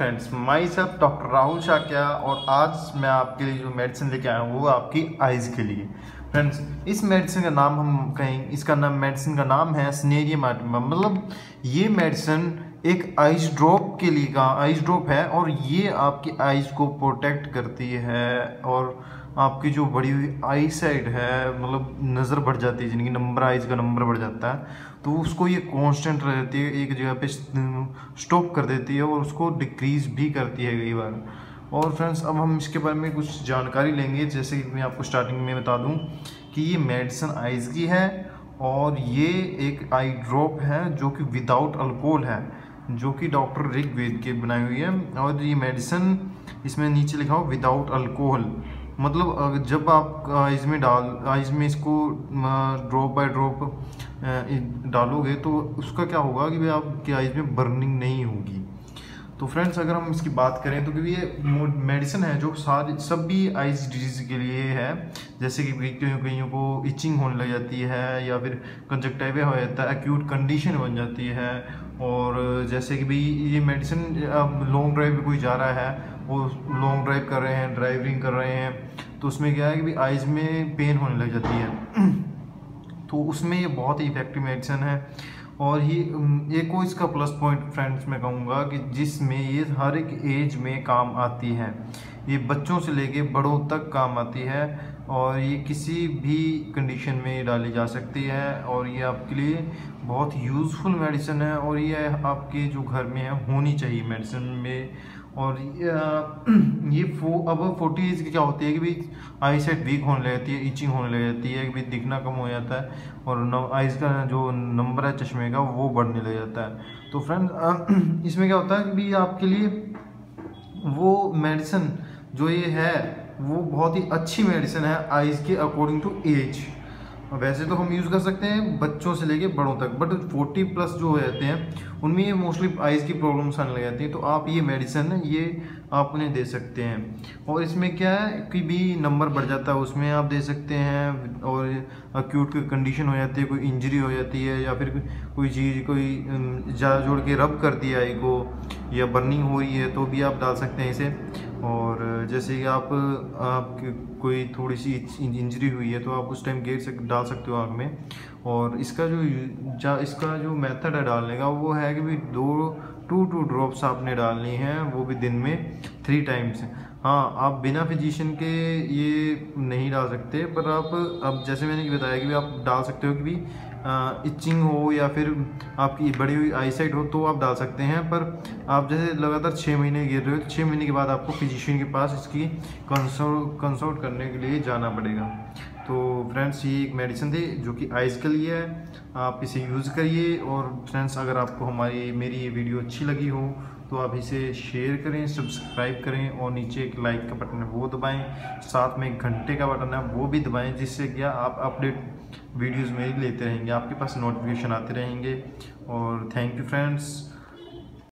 Friends my सब doctor Rahul Shakya और आज मैं आपके लिए जो मेडिसिन लेके आया हूँ, वो आपकी आइज़ के लिए। फ्रेंड्स इस मेडिसिन का नाम हम कहें, इसका नाम मेडिसिन का नाम है स्नेरियम मतलब ये मेडिसिन एक आइस ड्रॉप के लिए का आइस ड्रॉप है और ये आपकी आइज़ को प्रोटेक्ट करती है और आपकी जो बड़ी हुई आई साइड है मतलब नज़र बढ़ जाती है, जिनकी नंबर आइज़ का नंबर बढ़ जाता है तो उसको ये कांस्टेंट रहती है, एक जगह पे स्टॉप कर देती है और उसको डिक्रीज भी करती है कई बार। और फ्रेंड्स अब हम इसके बारे में कुछ जानकारी लेंगे, जैसे कि मैं आपको स्टार्टिंग में बता दूँ कि ये मेडिसन आइज़ की है और ये एक आई ड्रॉप है जो कि विदाउट अल्कोहल है, जो कि डॉक्टर रिक वेद के बनाई हुई है। और ये मेडिसिन इसमें नीचे लिखा हो विदाउट अल्कोहल मतलब जब आप आइज़ में डाल आइज़ में इसको ड्रॉप बाय ड्रॉप डालोगे तो उसका क्या होगा कि भाई आपकी आइज़ में बर्निंग नहीं होगी। तो फ्रेंड्स अगर हम इसकी बात करें तो क्योंकि ये मेडिसिन है जो सारी सब भी आइज़ डिज़ीज़ के लिए है। जैसे कि कईयों कईयों को इचिंग होने लग जाती है, या फिर कंजक्टिवा हो जाता है एक्यूट कंडीशन बन जाती है। और जैसे कि भाई ये मेडिसिन लॉन्ग ड्राइव पे कोई जा रहा है वो लॉन्ग ड्राइव कर रहे हैं ड्राइविंग कर रहे हैं तो उसमें क्या है कि आइज़ में पेन होने लग जाती है। तो उसमें ये बहुत ही इफ़ेक्टिव मेडिसिन है। और ये एक को इसका प्लस पॉइंट फ्रेंड्स मैं कहूँगा कि जिसमें ये हर एक एज में काम आती है। ये बच्चों से लेके बड़ों तक काम आती है। और ये किसी भी कंडीशन में डाली जा सकती है और ये आपके लिए बहुत यूज़फुल मेडिसिन है और ये आपके जो घर में है, होनी चाहिए मेडिसिन में। और ये फो, अब फोर्टी एज की क्या होती है कि भाई आई साइड वीक होने लग जाती है इचिंग होने लग जाती है, कि दिखना कम हो जाता है और आइज़ का जो नंबर है चश्मे का, वो बढ़ने लग जाता है। तो फ्रेंड इसमें क्या होता है कि भाई आपके लिए वो मेडिसिन जो ये है वो बहुत ही अच्छी मेडिसिन है आइज़ के अकॉर्डिंग टू एज वैसे तो हम यूज़ कर सकते हैं बच्चों से लेके बड़ों तक बट 40 प्लस जो जाते हैं, उनमें ये मोस्टली आइज़ की प्रॉब्लम्स आने लग जाती हैं। तो आप ये मेडिसिन ये आप उन्हें दे सकते हैं। और इसमें क्या है कि भी नंबर बढ़ जाता है, उसमें आप दे सकते हैं और अक्यूट कोई कंडीशन हो जाती है, कोई इंजरी हो जाती है या फिर कोई चीज़, कोई ज़्यादा जोड़ के रब कर दिया आई को या बर्निंग हो रही है तो भी आप डाल सकते हैं इसे। और जैसे कि आप आप कोई थोड़ी सी इंजरी हुई है तो आप उस टाइम गेट से डाल सकते हो आग में। और इसका जो जा, इसका जो मेथड है डालने का, वो है कि भी दो टू टू ड्रॉप्स आपने डालनी है, वो भी दिन में थ्री टाइम्स हाँ आप बिना फिजिशियन के ये नहीं डाल सकते, पर आप, अब जैसे मैंने बताया कि भी आप डाल सकते हो कि भी इचिंग हो या फिर आपकी बड़ी हुई आई साइड हो तो आप डाल सकते हैं, पर आप जैसे लगातार छः महीने गिर रहे हो तो छः महीने के बाद आपको फिजिशियन के पास इसकी कंसल्ट कंसल्ट करने के लिए जाना पड़ेगा। तो फ्रेंड्स, ये एक मेडिसिन थी जो कि आइज़ के लिए है, आप इसे यूज़ करिए और फ्रेंड्स, अगर आपको हमारी, मेरी ये वीडियो अच्छी लगी हो तो आप इसे शेयर करें सब्सक्राइब करें और नीचे एक लाइक का बटन है, वो दबाएँ। साथ में एक घंटे का बटन है, वो भी दबाएँ, जिससे क्या आप अपडेट वीडियोस में लेते रहेंगे। आपके पास नोटिफिकेशन आते रहेंगे। और थैंक यू फ्रेंड्स